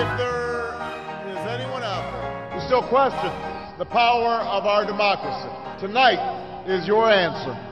if there is anyone out there who still questions the power of our democracy, tonight is your answer.